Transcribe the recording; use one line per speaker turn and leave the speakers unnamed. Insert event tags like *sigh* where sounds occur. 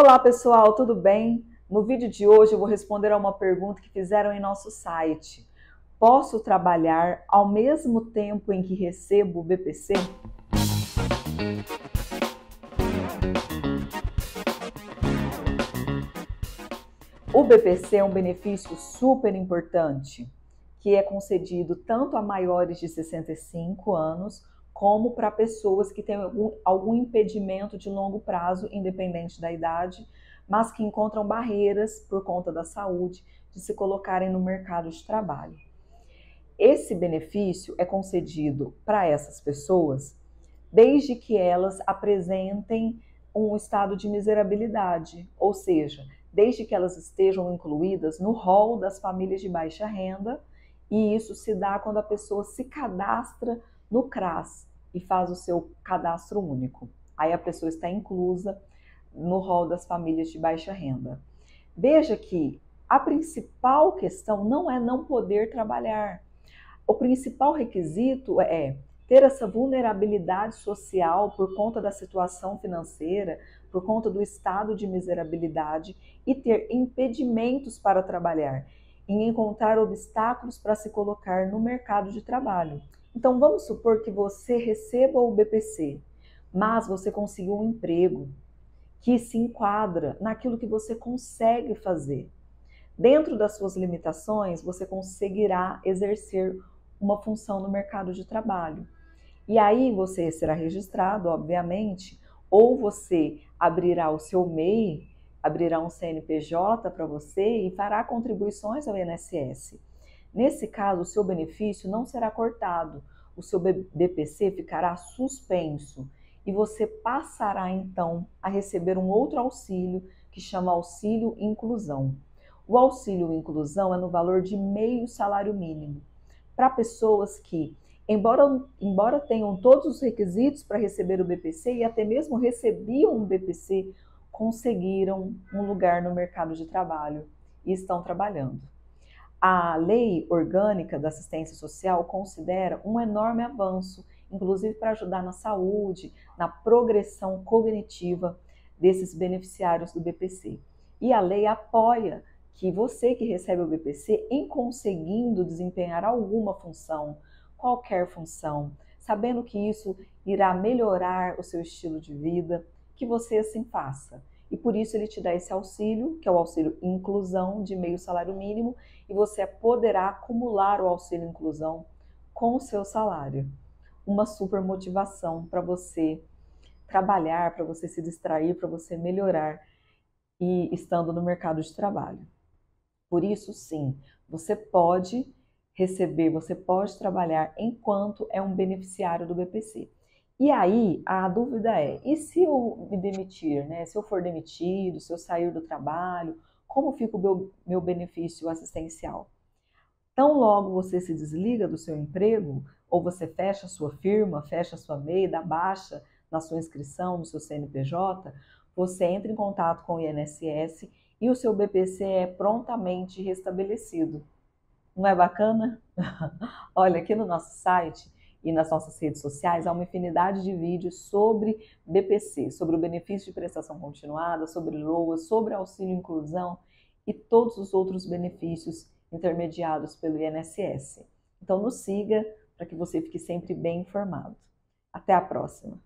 Olá pessoal, tudo bem? No vídeo de hoje eu vou responder a uma pergunta que fizeram em nosso site. Posso trabalhar ao mesmo tempo em que recebo o BPC? O BPC é um benefício super importante que é concedido tanto a maiores de 65 anos como para pessoas que têm algum, algum impedimento de longo prazo, independente da idade, mas que encontram barreiras por conta da saúde de se colocarem no mercado de trabalho. Esse benefício é concedido para essas pessoas desde que elas apresentem um estado de miserabilidade, ou seja, desde que elas estejam incluídas no rol das famílias de baixa renda, e isso se dá quando a pessoa se cadastra no CRAS, e faz o seu cadastro único. Aí a pessoa está inclusa no rol das famílias de baixa renda. Veja que a principal questão não é não poder trabalhar. O principal requisito é ter essa vulnerabilidade social por conta da situação financeira, por conta do estado de miserabilidade e ter impedimentos para trabalhar, em encontrar obstáculos para se colocar no mercado de trabalho. Então vamos supor que você receba o BPC, mas você conseguiu um emprego que se enquadra naquilo que você consegue fazer. Dentro das suas limitações, você conseguirá exercer uma função no mercado de trabalho. E aí você será registrado, obviamente, ou você abrirá o seu MEI, abrirá um CNPJ para você e fará contribuições ao INSS. Nesse caso, o seu benefício não será cortado, o seu BPC ficará suspenso e você passará então a receber um outro auxílio que chama auxílio inclusão. O auxílio inclusão é no valor de meio salário mínimo para pessoas que, embora, embora tenham todos os requisitos para receber o BPC e até mesmo recebiam um BPC, conseguiram um lugar no mercado de trabalho e estão trabalhando. A lei orgânica da assistência social considera um enorme avanço, inclusive para ajudar na saúde, na progressão cognitiva desses beneficiários do BPC. E a lei apoia que você que recebe o BPC, em conseguindo desempenhar alguma função, qualquer função, sabendo que isso irá melhorar o seu estilo de vida, que você assim faça e por isso ele te dá esse auxílio, que é o auxílio inclusão de meio salário mínimo, e você poderá acumular o auxílio inclusão com o seu salário. Uma super motivação para você trabalhar, para você se distrair, para você melhorar e estando no mercado de trabalho. Por isso, sim, você pode receber, você pode trabalhar enquanto é um beneficiário do BPC. E aí a dúvida é: e se eu me demitir, né? Se eu for demitido, se eu sair do trabalho, como fica o meu, meu benefício assistencial? Tão logo você se desliga do seu emprego, ou você fecha a sua firma, fecha a sua MEI, dá baixa na sua inscrição, no seu CNPJ, você entra em contato com o INSS e o seu BPC é prontamente restabelecido. Não é bacana? *laughs* Olha, aqui no nosso site e nas nossas redes sociais há uma infinidade de vídeos sobre BPC, sobre o benefício de prestação continuada, sobre LOA, sobre auxílio inclusão e todos os outros benefícios intermediados pelo INSS. Então nos siga para que você fique sempre bem informado. Até a próxima!